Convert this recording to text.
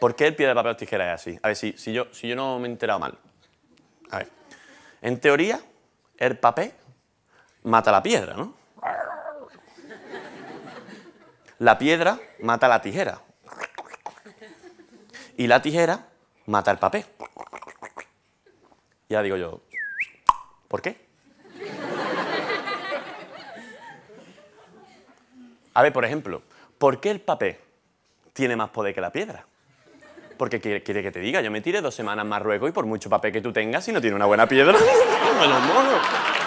¿Por qué el piedra, papel o tijera es así? A ver, si, si, yo, si yo no me he enterado mal. A ver. En teoría, el papel mata la piedra, ¿no? La piedra mata la tijera. Y la tijera mata el papel. Ya digo yo, ¿por qué? A ver, por ejemplo, ¿por qué el papel tiene más poder que la piedra? Porque quiere, que te diga, yo me tiré dos semanas en Marruecos y por mucho papel que tú tengas, si no tiene una buena piedra, me mono.